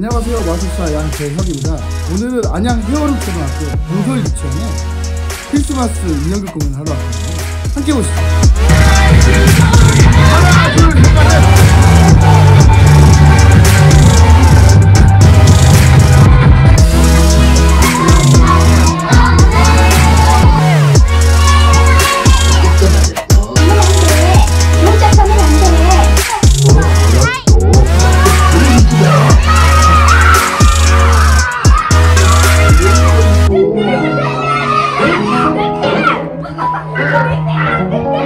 안녕하세요. 마술사 양재혁입니다. 오늘은 안양 헤어룸 초등학교 동서울 유치원에 크리스마스 인형극 공연을 하러 왔거든요 함께 보시죠 Tak.